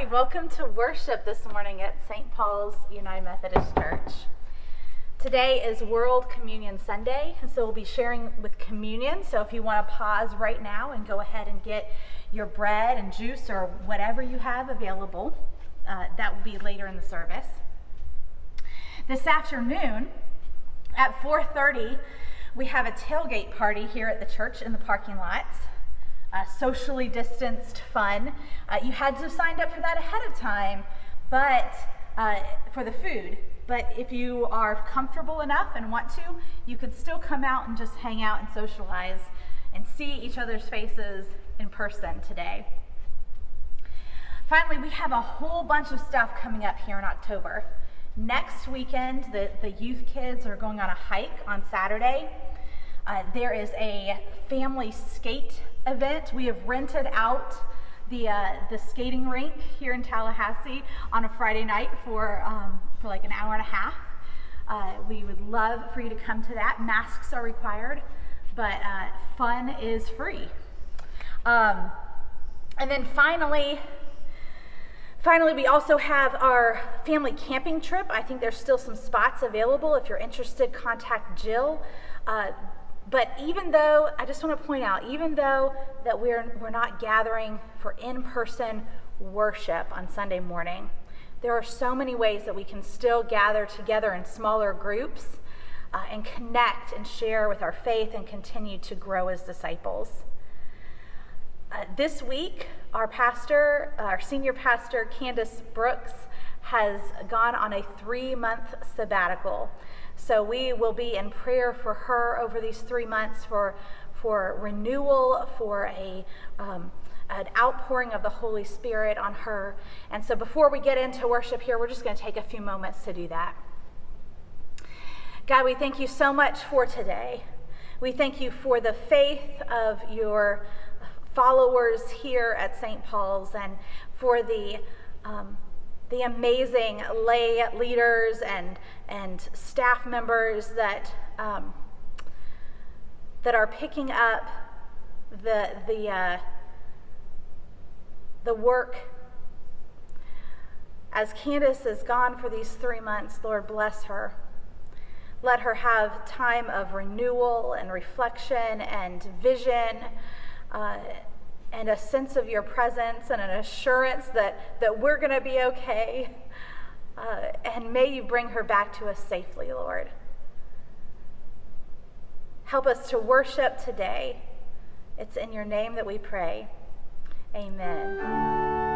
right, welcome to worship this morning at St. Paul's United Methodist Church. Today is World Communion Sunday, and so we'll be sharing with communion. So if you want to pause right now and go ahead and get your bread and juice or whatever you have available, uh, that will be later in the service. This afternoon at 4:30, we have a tailgate party here at the church in the parking lots uh, socially distanced fun. Uh, you had to have signed up for that ahead of time, but uh, for the food. But if you are comfortable enough and want to, you could still come out and just hang out and socialize and see each other's faces in person today. Finally, we have a whole bunch of stuff coming up here in October. Next weekend, the, the youth kids are going on a hike on Saturday. Uh, there is a family skate event. We have rented out the, uh, the skating rink here in Tallahassee on a Friday night for, um, for like an hour and a half. Uh, we would love for you to come to that. Masks are required, but uh, fun is free. Um, and then finally, Finally, we also have our family camping trip. I think there's still some spots available. If you're interested, contact Jill. Uh, but even though, I just want to point out, even though that we're, we're not gathering for in person worship on Sunday morning, there are so many ways that we can still gather together in smaller groups uh, and connect and share with our faith and continue to grow as disciples. Uh, this week, our pastor, our senior pastor, Candace Brooks, has gone on a three month sabbatical. So we will be in prayer for her over these three months for, for renewal, for a, um, an outpouring of the Holy Spirit on her. And so before we get into worship here, we're just going to take a few moments to do that. God, we thank you so much for today. We thank you for the faith of your followers here at St. Paul's and for the um, the amazing lay leaders and, and staff members that, um, that are picking up the, the, uh, the work. As Candace is gone for these three months, Lord, bless her. Let her have time of renewal and reflection and vision. Uh, and a sense of your presence and an assurance that, that we're going to be okay. Uh, and may you bring her back to us safely, Lord. Help us to worship today. It's in your name that we pray. Amen.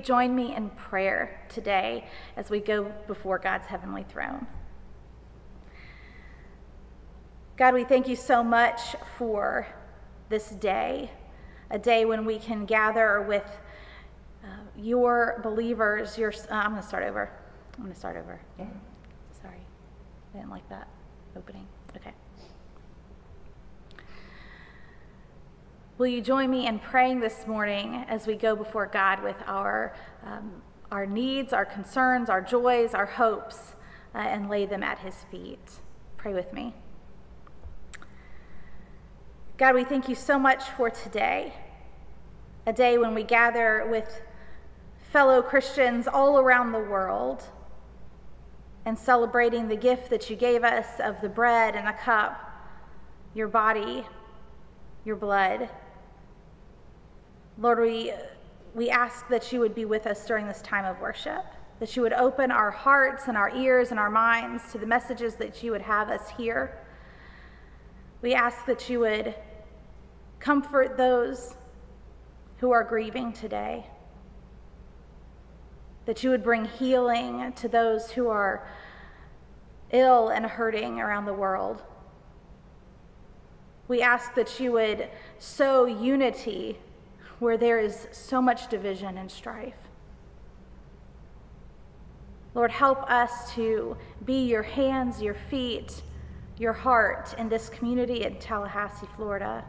Join me in prayer today as we go before God's heavenly throne? God, we thank you so much for this day, a day when we can gather with uh, your believers. Your, uh, I'm going to start over. I'm going to start over. Yeah. Sorry. I didn't like that opening. Okay. Will you join me in praying this morning as we go before God with our, um, our needs, our concerns, our joys, our hopes, uh, and lay them at His feet? Pray with me. God, we thank you so much for today, a day when we gather with fellow Christians all around the world and celebrating the gift that you gave us of the bread and the cup, your body, your blood. Lord, we, we ask that you would be with us during this time of worship, that you would open our hearts and our ears and our minds to the messages that you would have us hear. We ask that you would comfort those who are grieving today, that you would bring healing to those who are ill and hurting around the world. We ask that you would sow unity where there is so much division and strife. Lord, help us to be your hands, your feet, your heart in this community in Tallahassee, Florida,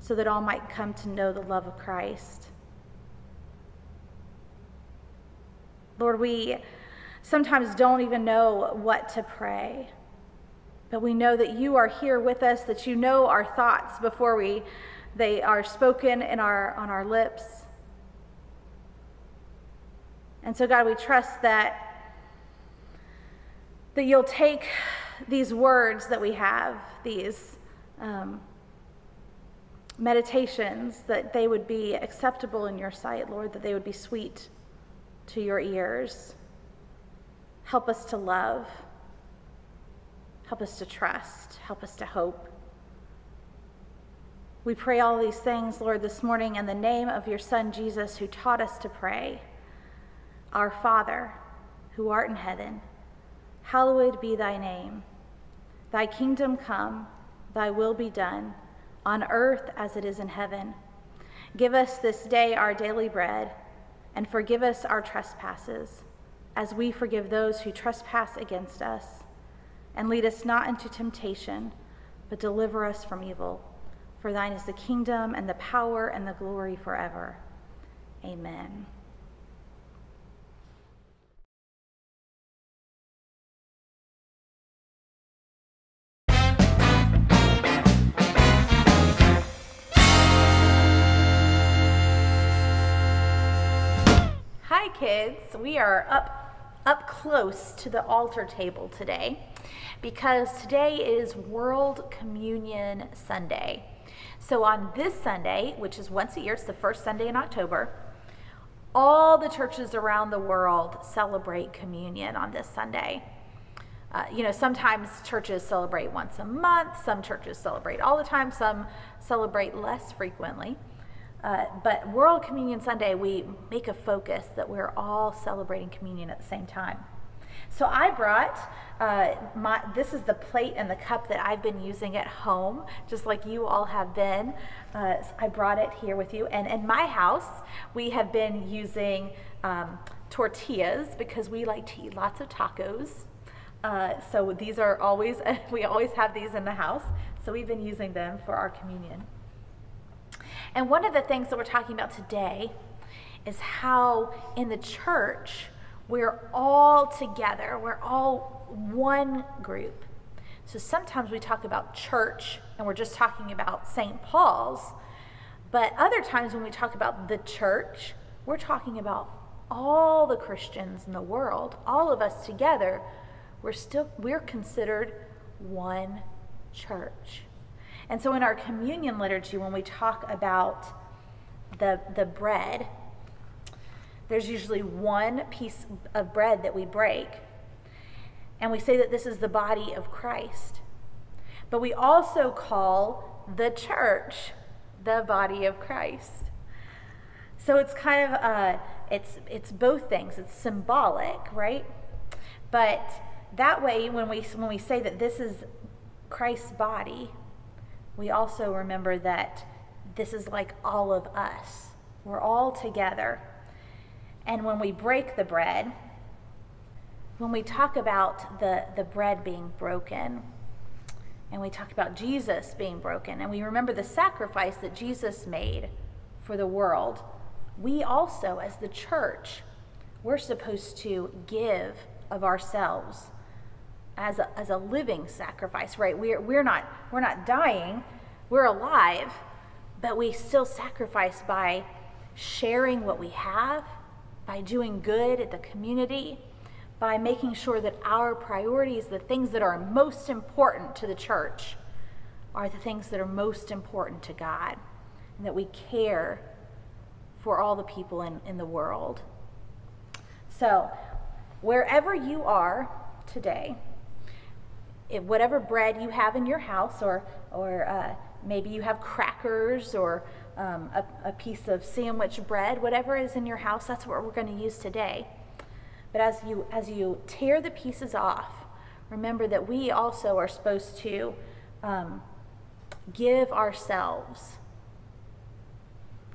so that all might come to know the love of Christ. Lord, we sometimes don't even know what to pray, but we know that you are here with us, that you know our thoughts before we they are spoken in our, on our lips. And so, God, we trust that, that you'll take these words that we have, these um, meditations, that they would be acceptable in your sight, Lord, that they would be sweet to your ears. Help us to love. Help us to trust. Help us to hope. We pray all these things, Lord, this morning in the name of your Son, Jesus, who taught us to pray. Our Father, who art in heaven, hallowed be thy name. Thy kingdom come, thy will be done, on earth as it is in heaven. Give us this day our daily bread, and forgive us our trespasses, as we forgive those who trespass against us. And lead us not into temptation, but deliver us from evil. For thine is the kingdom and the power and the glory forever. Amen. Hi, kids. We are up up close to the altar table today because today is World Communion Sunday. So, on this Sunday, which is once a year, it's the first Sunday in October, all the churches around the world celebrate communion on this Sunday. Uh, you know, sometimes churches celebrate once a month, some churches celebrate all the time, some celebrate less frequently. Uh, but World Communion Sunday, we make a focus that we're all celebrating communion at the same time. So I brought uh, my, this is the plate and the cup that I've been using at home, just like you all have been. Uh, I brought it here with you. And in my house, we have been using um, tortillas because we like to eat lots of tacos. Uh, so these are always, we always have these in the house. So we've been using them for our communion. And one of the things that we're talking about today is how in the church, we're all together, we're all one group. So sometimes we talk about church and we're just talking about St. Paul's, but other times when we talk about the church, we're talking about all the Christians in the world, all of us together. We're still we're considered one church. And so in our communion liturgy when we talk about the the bread, there's usually one piece of bread that we break, and we say that this is the body of Christ. But we also call the church the body of Christ. So it's kind of uh, it's it's both things. It's symbolic, right? But that way, when we when we say that this is Christ's body, we also remember that this is like all of us. We're all together and when we break the bread, when we talk about the, the bread being broken, and we talk about Jesus being broken, and we remember the sacrifice that Jesus made for the world, we also, as the church, we're supposed to give of ourselves as a, as a living sacrifice, right? We're, we're, not, we're not dying, we're alive, but we still sacrifice by sharing what we have by doing good at the community, by making sure that our priorities, the things that are most important to the church, are the things that are most important to God, and that we care for all the people in, in the world. So, wherever you are today, if whatever bread you have in your house, or, or uh, maybe you have crackers or um, a, a piece of sandwich bread, whatever is in your house, that's what we're going to use today. But as you, as you tear the pieces off, remember that we also are supposed to um, give ourselves,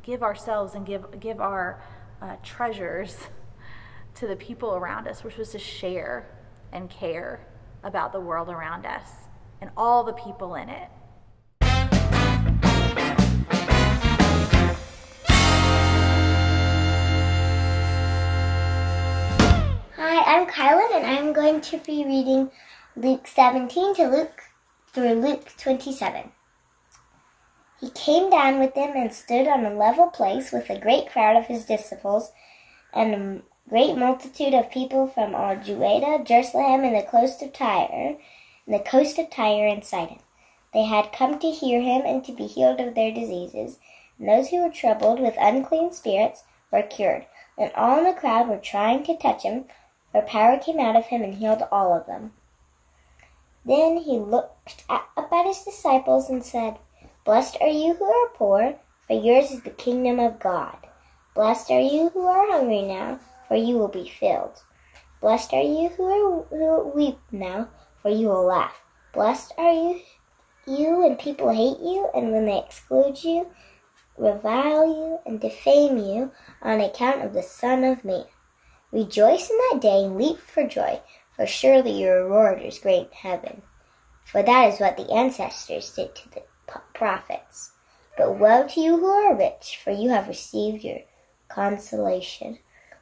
give ourselves and give, give our uh, treasures to the people around us. We're supposed to share and care about the world around us and all the people in it. Hi, I'm Kylan, and I'm going to be reading Luke 17 to Luke through Luke 27. He came down with them and stood on a level place with a great crowd of his disciples and a great multitude of people from all Judea, Jerusalem, and the coast of Tyre, and the coast of Tyre and Sidon. They had come to hear him and to be healed of their diseases, and those who were troubled with unclean spirits were cured. And all in the crowd were trying to touch him for power came out of him and healed all of them. Then he looked up at his disciples and said, Blessed are you who are poor, for yours is the kingdom of God. Blessed are you who are hungry now, for you will be filled. Blessed are you who, are, who weep now, for you will laugh. Blessed are you, you when people hate you, and when they exclude you, revile you, and defame you on account of the Son of Man. Rejoice in that day and leap for joy, for surely your reward is great in heaven. For that is what the ancestors did to the prophets. But woe to you who are rich, for you have received your consolation.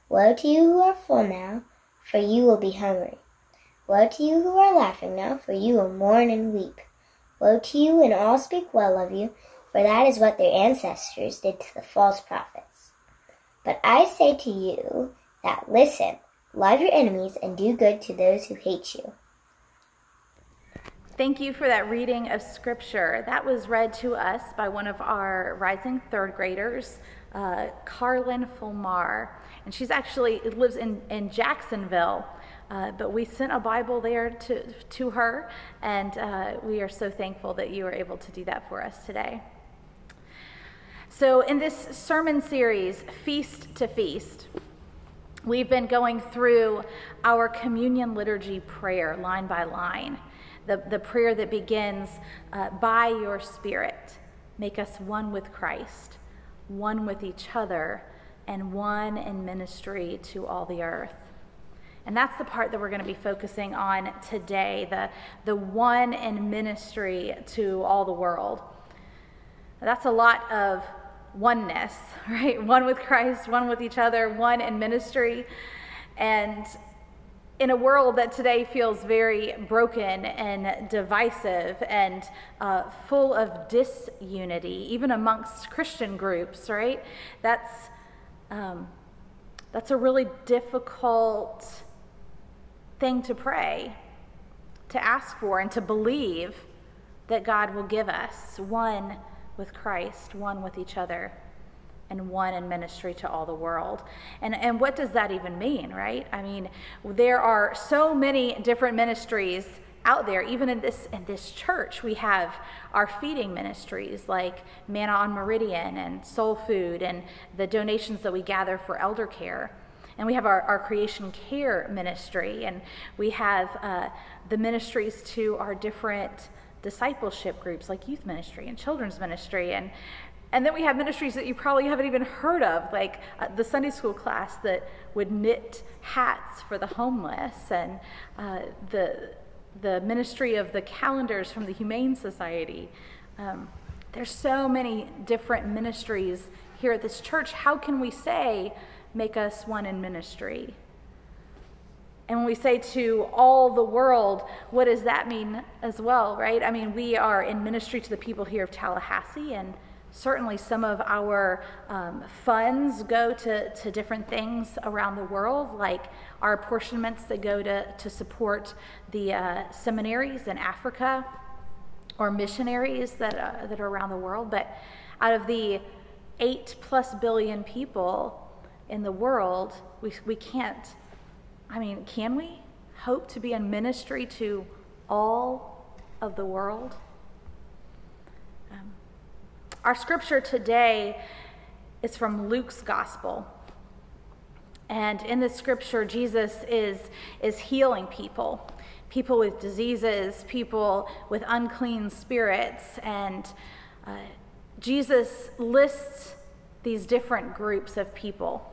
Woe to you who are full now, for you will be hungry. Woe to you who are laughing now, for you will mourn and weep. Woe to you and all speak well of you, for that is what their ancestors did to the false prophets. But I say to you, that listen, love your enemies, and do good to those who hate you. Thank you for that reading of scripture. That was read to us by one of our rising third graders, uh, Carlin Fulmar. And she's actually lives in, in Jacksonville. Uh, but we sent a Bible there to, to her, and uh, we are so thankful that you were able to do that for us today. So, in this sermon series, Feast to Feast, we've been going through our communion liturgy prayer line by line. The, the prayer that begins, uh, By your Spirit, make us one with Christ, one with each other, and one in ministry to all the earth. And that's the part that we're going to be focusing on today the, the one in ministry to all the world. That's a lot of oneness, right? One with Christ, one with each other, one in ministry. And in a world that today feels very broken and divisive and uh, full of disunity, even amongst Christian groups, right? That's, um, that's a really difficult thing to pray, to ask for, and to believe that God will give us one with Christ, one with each other, and one in ministry to all the world. And, and what does that even mean, right? I mean, there are so many different ministries out there even in this in this church we have our feeding ministries like manna on meridian and soul food and the donations that we gather for elder care and we have our, our creation care ministry, and we have uh, the ministries to our different discipleship groups like youth ministry and children's ministry. And, and then we have ministries that you probably haven't even heard of, like uh, the Sunday school class that would knit hats for the homeless, and uh, the, the ministry of the calendars from the Humane Society. Um, there's so many different ministries here at this church. How can we say, make us one in ministry. And when we say to all the world, what does that mean as well, right? I mean, we are in ministry to the people here of Tallahassee, and certainly some of our um, funds go to, to different things around the world, like our apportionments that go to, to support the uh, seminaries in Africa or missionaries that, uh, that are around the world. But out of the eight plus billion people in the world, we, we can't, I mean, can we hope to be in ministry to all of the world? Um, our scripture today is from Luke's gospel. And in this scripture, Jesus is, is healing people people with diseases, people with unclean spirits. And uh, Jesus lists these different groups of people.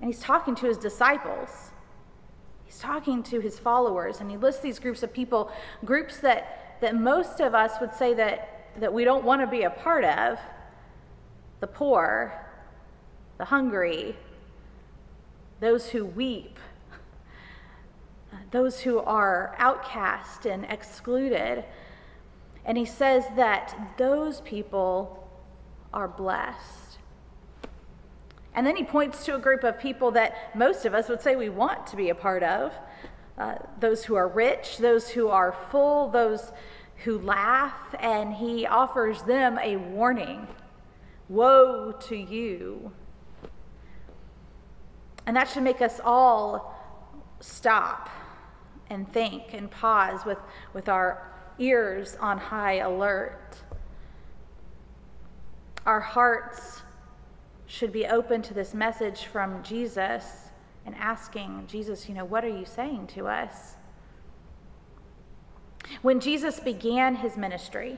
And he's talking to his disciples. He's talking to his followers, and he lists these groups of people, groups that, that most of us would say that, that we don't want to be a part of the poor, the hungry, those who weep, those who are outcast and excluded. And he says that those people are blessed. And then he points to a group of people that most of us would say we want to be a part of uh, those who are rich, those who are full, those who laugh, and he offers them a warning Woe to you. And that should make us all stop and think and pause with, with our ears on high alert. Our hearts should be open to this message from Jesus and asking, Jesus, you know, what are you saying to us? When Jesus began his ministry,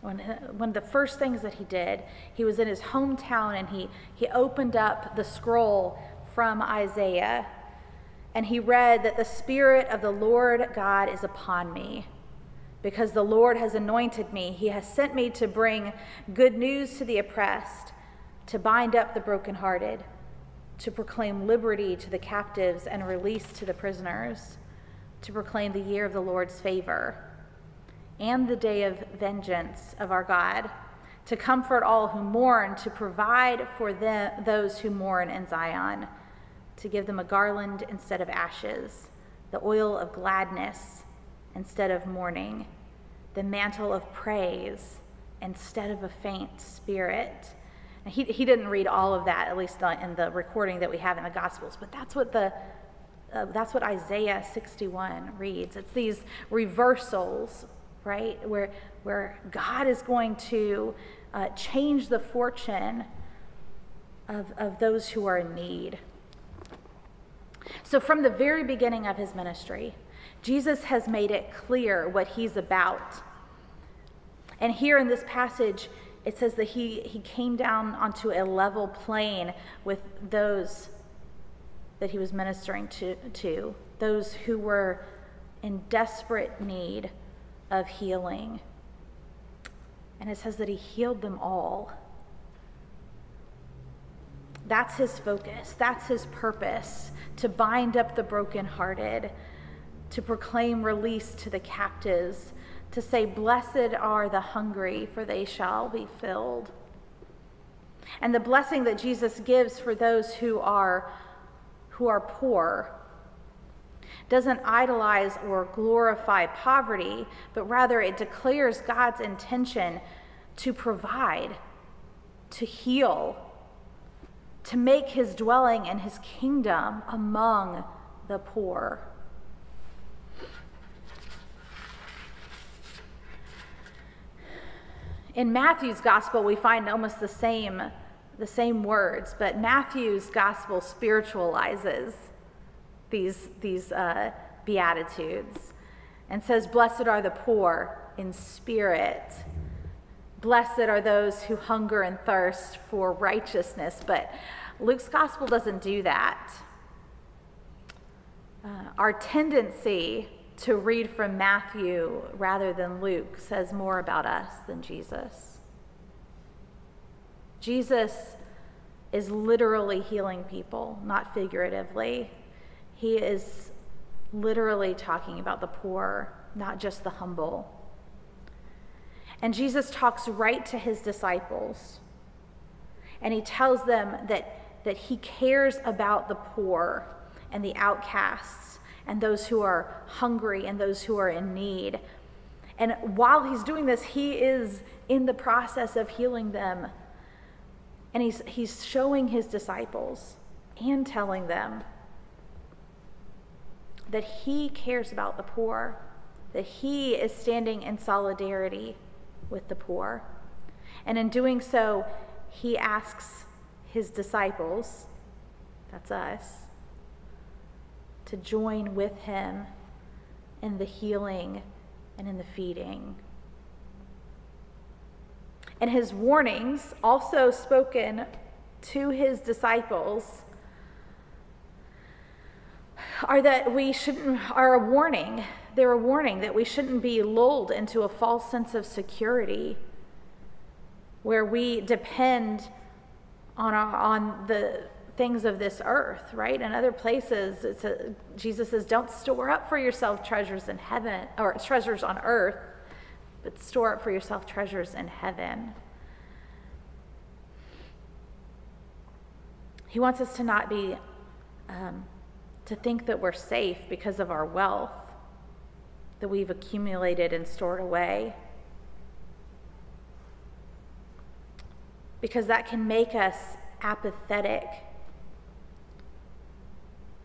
when, one of the first things that he did, he was in his hometown and he, he opened up the scroll from Isaiah and he read that the Spirit of the Lord God is upon me because the Lord has anointed me. He has sent me to bring good news to the oppressed to bind up the brokenhearted, to proclaim liberty to the captives and release to the prisoners, to proclaim the year of the Lord's favor and the day of vengeance of our God, to comfort all who mourn, to provide for them, those who mourn in Zion, to give them a garland instead of ashes, the oil of gladness instead of mourning, the mantle of praise instead of a faint spirit. He, he didn't read all of that, at least in the recording that we have in the Gospels, but that's what the uh, that's what Isaiah 61 reads. It's these reversals, right, where where God is going to uh, change the fortune of, of those who are in need. So, from the very beginning of his ministry, Jesus has made it clear what he's about. And here in this passage, it says that he, he came down onto a level plane with those that he was ministering to, to, those who were in desperate need of healing. And it says that he healed them all. That's his focus, that's his purpose to bind up the brokenhearted, to proclaim release to the captives, to say, Blessed are the hungry, for they shall be filled. And the blessing that Jesus gives for those who are, who are poor doesn't idolize or glorify poverty, but rather it declares God's intention to provide, to heal, to make his dwelling and his kingdom among the poor. In Matthew's gospel, we find almost the same, the same words, but Matthew's gospel spiritualizes these, these uh, beatitudes and says, Blessed are the poor in spirit. Blessed are those who hunger and thirst for righteousness. But Luke's gospel doesn't do that. Uh, our tendency to read from Matthew rather than Luke says more about us than Jesus. Jesus is literally healing people, not figuratively. He is literally talking about the poor, not just the humble. And Jesus talks right to his disciples. And he tells them that, that he cares about the poor and the outcasts and those who are hungry and those who are in need. And while he's doing this, he is in the process of healing them. And he's, he's showing his disciples and telling them that he cares about the poor, that he is standing in solidarity with the poor. And in doing so, he asks his disciples, that's us, to join with him in the healing and in the feeding. And his warnings, also spoken to his disciples, are that we shouldn't, are a warning. They're a warning that we shouldn't be lulled into a false sense of security where we depend on, our, on the things of this earth, right? In other places, it's a, Jesus says, don't store up for yourself treasures in heaven or treasures on earth, but store up for yourself treasures in heaven. He wants us to not be um, to think that we're safe because of our wealth that we've accumulated and stored away. Because that can make us apathetic.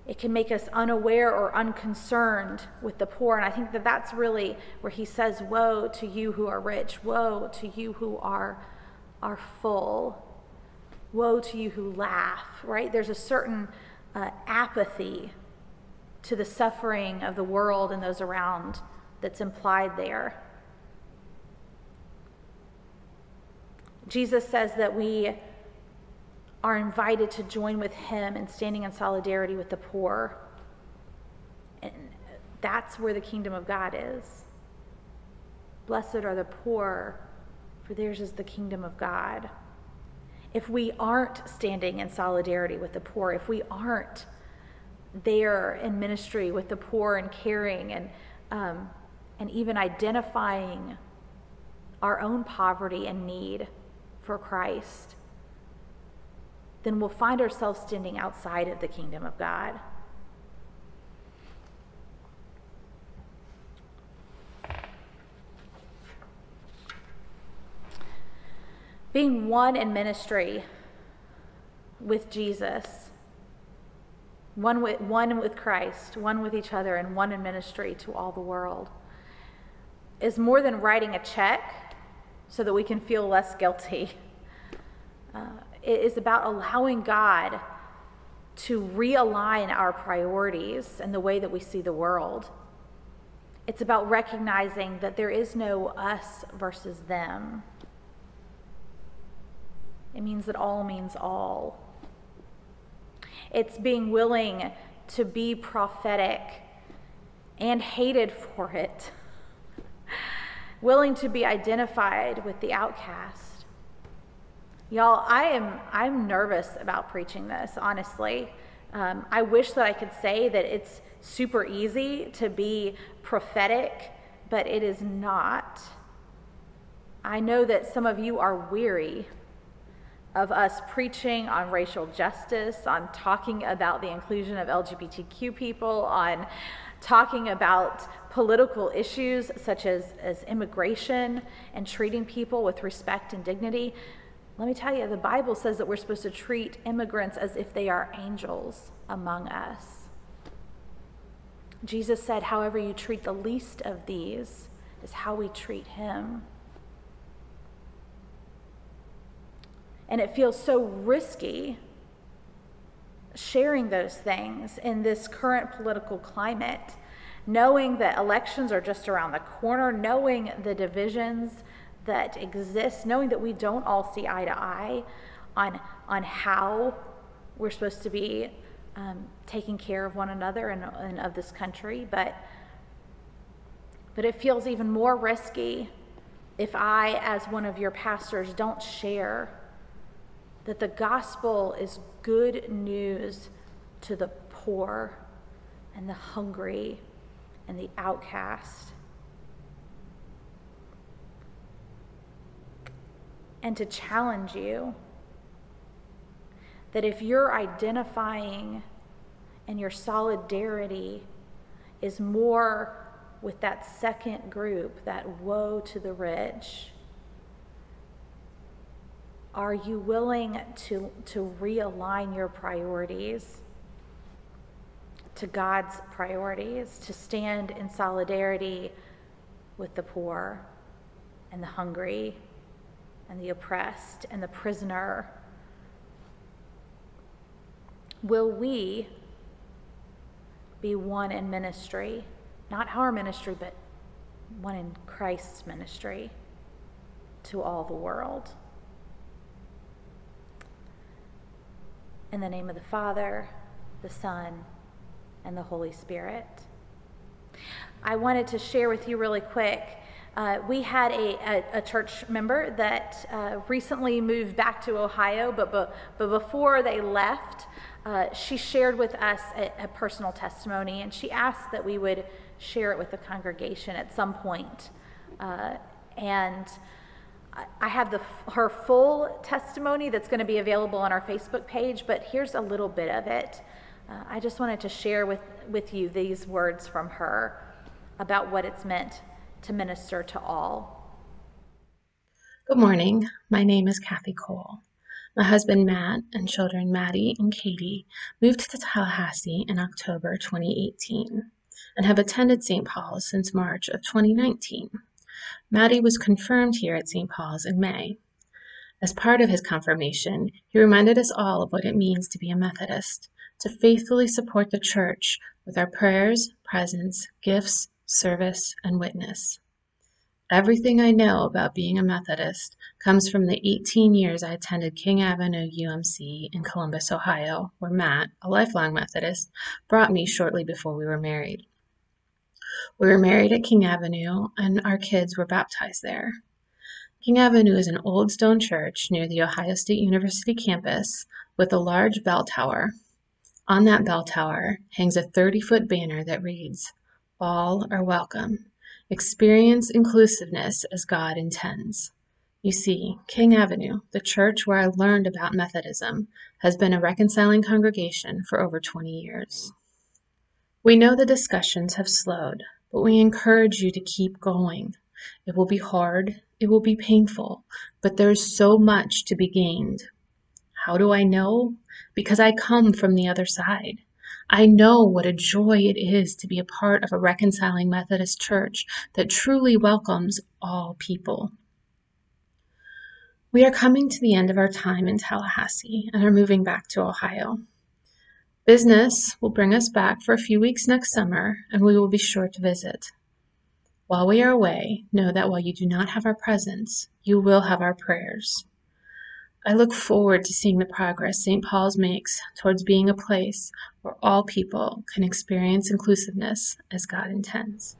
It can make us unaware or unconcerned with the poor. And I think that that's really where he says, Woe to you who are rich. Woe to you who are, are full. Woe to you who laugh, right? There's a certain uh, apathy to the suffering of the world and those around that's implied there. Jesus says that we are invited to join with him in standing in solidarity with the poor. And that's where the kingdom of God is. Blessed are the poor, for theirs is the kingdom of God if we aren't standing in solidarity with the poor, if we aren't there in ministry with the poor and caring and, um, and even identifying our own poverty and need for Christ, then we'll find ourselves standing outside of the kingdom of God. Being one in ministry with Jesus, one with, one with Christ, one with each other, and one in ministry to all the world, is more than writing a check so that we can feel less guilty. Uh, it is about allowing God to realign our priorities and the way that we see the world. It's about recognizing that there is no us versus them. It means that all means all. It's being willing to be prophetic and hated for it, willing to be identified with the outcast. Y'all, I am I'm nervous about preaching this, honestly. Um, I wish that I could say that it's super easy to be prophetic, but it is not. I know that some of you are weary of us preaching on racial justice, on talking about the inclusion of LGBTQ people, on talking about political issues such as, as immigration and treating people with respect and dignity. Let me tell you, the Bible says that we're supposed to treat immigrants as if they are angels among us. Jesus said, However, you treat the least of these is how we treat him. And it feels so risky sharing those things in this current political climate, knowing that elections are just around the corner, knowing the divisions that exists, knowing that we don't all see eye to eye on, on how we're supposed to be um, taking care of one another and, and of this country, but, but it feels even more risky if I, as one of your pastors, don't share that the gospel is good news to the poor and the hungry and the outcast. And to challenge you that if you're identifying and your solidarity is more with that second group, that woe to the rich, are you willing to, to realign your priorities to God's priorities, to stand in solidarity with the poor and the hungry and the oppressed and the prisoner? Will we be one in ministry? Not our ministry, but one in Christ's ministry to all the world. In the name of the Father, the Son, and the Holy Spirit. I wanted to share with you really quick. Uh, we had a, a, a, church member that uh, recently moved back to Ohio, but, but, but before they left, uh, she shared with us a, a, personal testimony, and she asked that we would share it with the congregation at some point. Uh, and I have the, her full testimony that's going to be available on our Facebook page, but here's a little bit of it. Uh, I just wanted to share with, with you these words from her about what it's meant to minister to all. Good morning. My name is Kathy Cole. My husband Matt and children Maddie and Katie moved to Tallahassee in October 2018 and have attended St. Paul's since March of 2019. Maddie was confirmed here at St. Paul's in May. As part of his confirmation, he reminded us all of what it means to be a Methodist, to faithfully support the church with our prayers, presence, gifts, service, and witness. Everything I know about being a Methodist comes from the 18 years I attended King Avenue UMC in Columbus, Ohio, where Matt, a lifelong Methodist, brought me shortly before we were married. We were married at King Avenue, and our kids were baptized there. King Avenue is an old stone church near the Ohio State University campus with a large bell tower. On that bell tower hangs a 30 foot banner that reads, All are welcome. Experience inclusiveness as God intends. You see, King Avenue, the church where I learned about Methodism, has been a reconciling congregation for over 20 years. We know the discussions have slowed, but we encourage you to keep going. It will be hard, it will be painful, but there is so much to be gained. How do I know? Because I come from the other side. I know what a joy it is to be a part of a reconciling Methodist church that truly welcomes all people. We are coming to the end of our time in Tallahassee and are moving back to Ohio. Business will bring us back for a few weeks next summer, and we will be sure to visit. While we are away, know that while you do not have our presence, you will have our prayers. I look forward to seeing the progress St. Paul's makes towards being a place where all people can experience inclusiveness as God intends.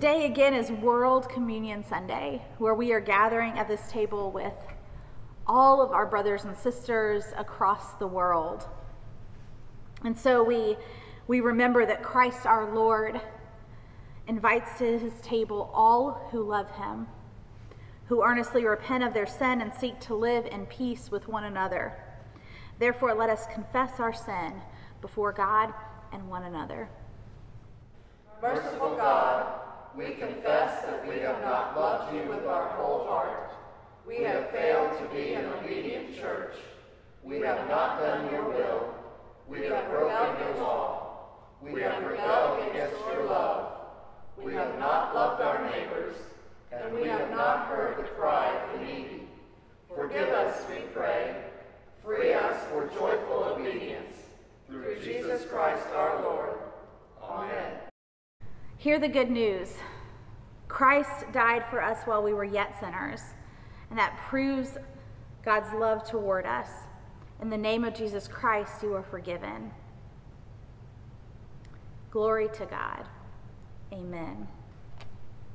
Today, again, is World Communion Sunday, where we are gathering at this table with all of our brothers and sisters across the world. And so we, we remember that Christ our Lord invites to his table all who love him, who earnestly repent of their sin and seek to live in peace with one another. Therefore, let us confess our sin before God and one another. Merciful God, we confess that we have not loved you with our whole heart. We have failed to be an obedient church. We have not done your will. We have broken your law. We have rebelled against your love. We have not loved our neighbors, and we have not heard the cry of the needy. Forgive us, we pray. Free us for joyful obedience. Through Jesus Christ our Lord. Amen. Hear the good news. Christ died for us while we were yet sinners, and that proves God's love toward us. In the name of Jesus Christ, you are forgiven. Glory to God. Amen.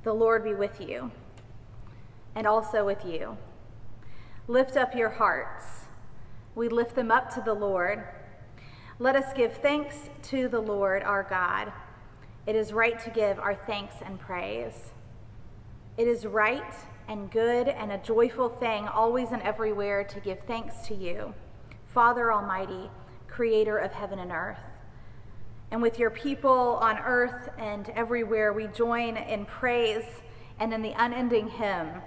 The Lord be with you, and also with you. Lift up your hearts. We lift them up to the Lord. Let us give thanks to the Lord our God. It is right to give our thanks and praise. It is right and good and a joyful thing always and everywhere to give thanks to you, Father Almighty, creator of heaven and earth. And with your people on earth and everywhere, we join in praise and in the unending hymn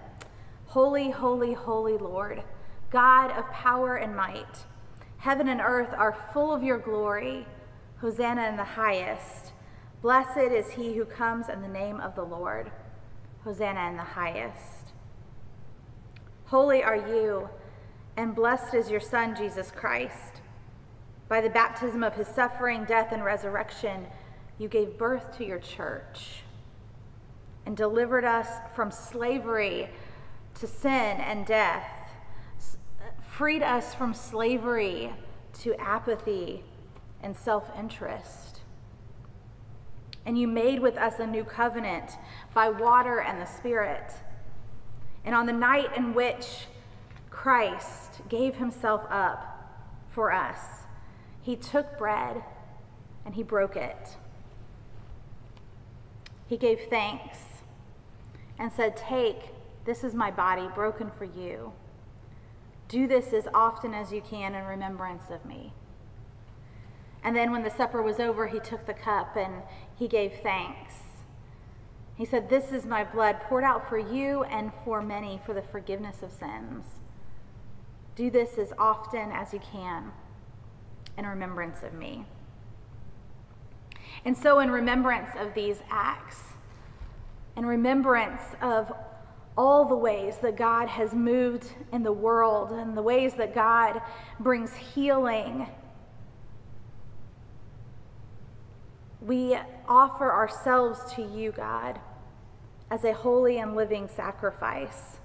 Holy, holy, holy Lord, God of power and might. Heaven and earth are full of your glory. Hosanna in the highest. Blessed is he who comes in the name of the Lord. Hosanna in the highest. Holy are you, and blessed is your Son, Jesus Christ. By the baptism of his suffering, death, and resurrection, you gave birth to your church and delivered us from slavery to sin and death, freed us from slavery to apathy and self interest. And you made with us a new covenant by water and the Spirit. And on the night in which Christ gave himself up for us, he took bread and he broke it. He gave thanks and said, Take, this is my body broken for you. Do this as often as you can in remembrance of me. And then when the supper was over, he took the cup and he gave thanks. He said, This is my blood poured out for you and for many for the forgiveness of sins. Do this as often as you can in remembrance of me. And so, in remembrance of these acts, in remembrance of all the ways that God has moved in the world and the ways that God brings healing, we offer ourselves to you, God, as a holy and living sacrifice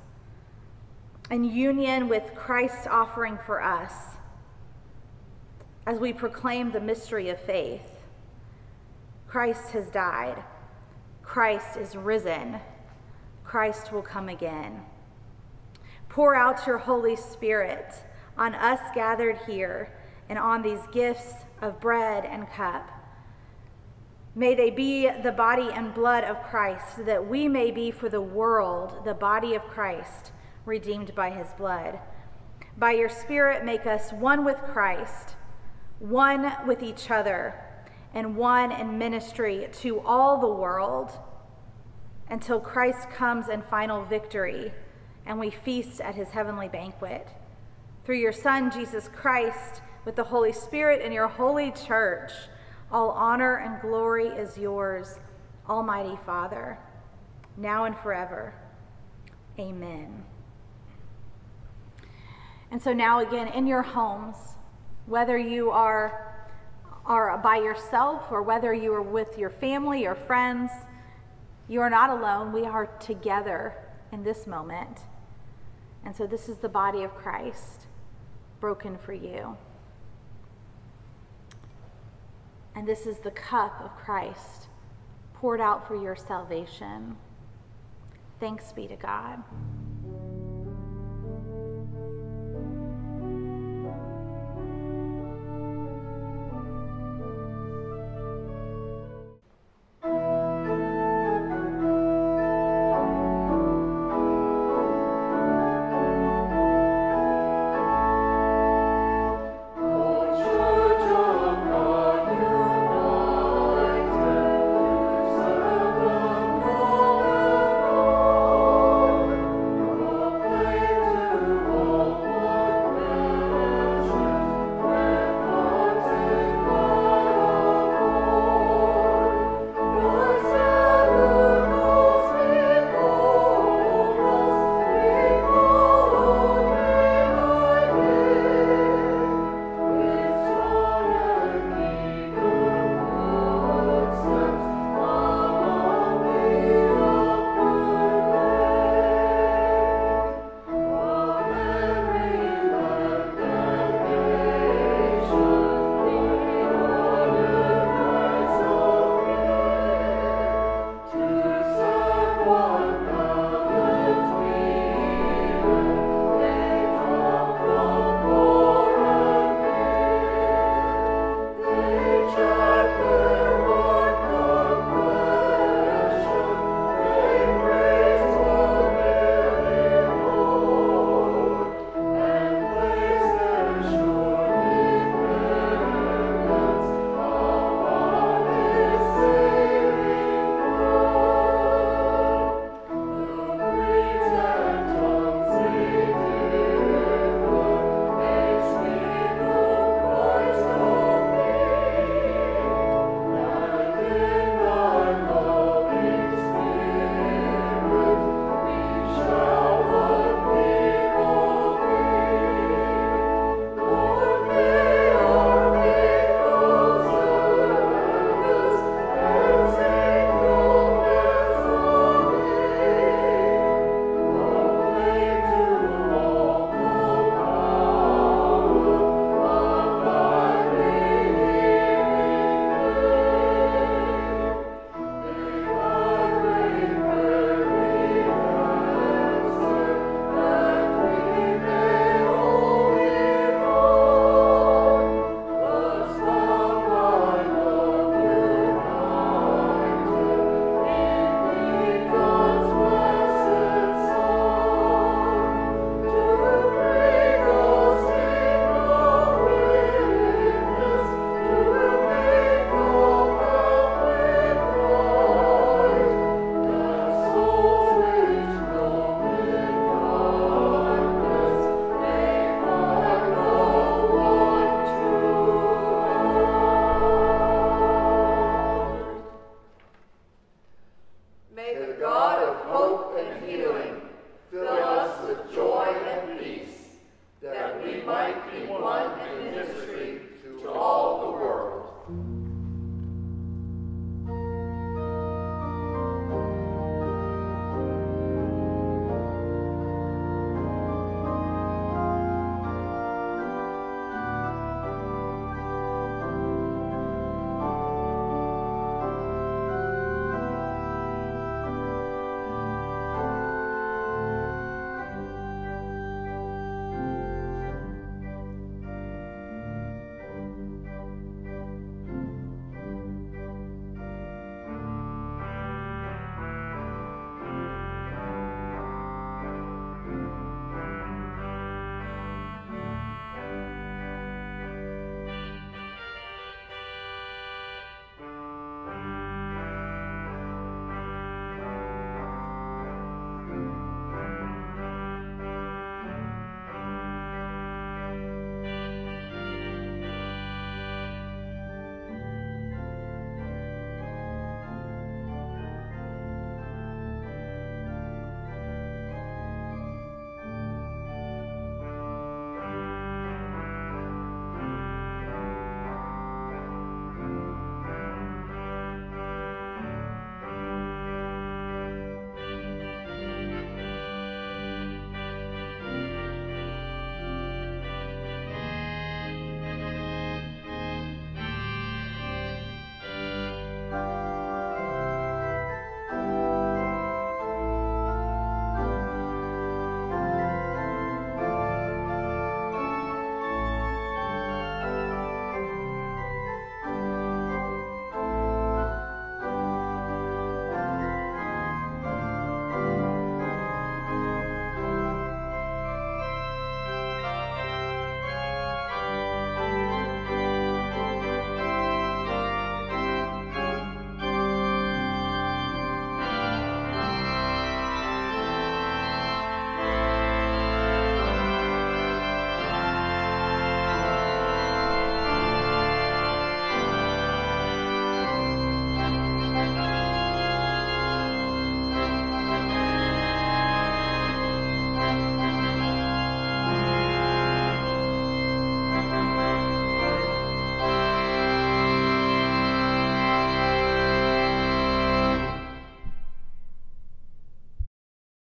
in union with Christ's offering for us as we proclaim the mystery of faith. Christ has died. Christ is risen. Christ will come again. Pour out your Holy Spirit on us gathered here and on these gifts of bread and cup. May they be the body and blood of Christ, that we may be for the world the body of Christ, redeemed by his blood. By your Spirit, make us one with Christ one with each other, and one in ministry to all the world until Christ comes in final victory and we feast at his heavenly banquet. Through your Son, Jesus Christ, with the Holy Spirit and your holy church, all honor and glory is yours, Almighty Father, now and forever. Amen. And so now, again, in your homes, whether you are, are by yourself or whether you are with your family or friends, you are not alone. We are together in this moment. And so, this is the body of Christ broken for you. And this is the cup of Christ poured out for your salvation. Thanks be to God.